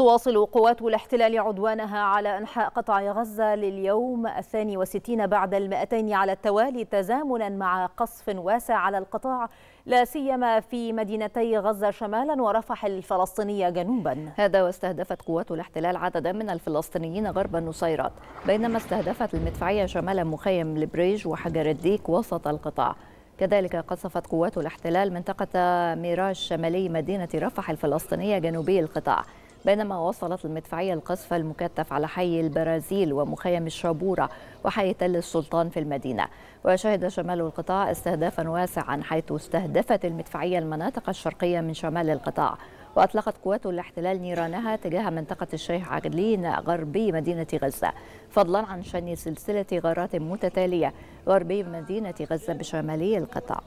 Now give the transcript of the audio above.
تواصل قوات الاحتلال عدوانها على أنحاء قطاع غزة لليوم الثاني وستين بعد المئتين على التوالي تزامنا مع قصف واسع على القطاع لا سيما في مدينتي غزة شمالا ورفح الفلسطينية جنوبا. هذا واستهدفت قوات الاحتلال عددا من الفلسطينيين غرب النصيرات بينما استهدفت المدفعية شمال مخيم البريج وحجر الديك وسط القطاع. كذلك قصفت قوات الاحتلال منطقة ميراج شمالي مدينة رفح الفلسطينية جنوبي القطاع. بينما وصلت المدفعية القصف المكثف على حي البرازيل ومخيم الشابورة وحي تل السلطان في المدينة. وشهد شمال القطاع استهدافا واسعا حيث استهدفت المدفعية المناطق الشرقية من شمال القطاع. وأطلقت قوات الاحتلال نيرانها تجاه منطقة الشيخ عقلين غربي مدينة غزة. فضلا عن شن سلسلة غارات متتالية غربي مدينة غزة بشمالي القطاع.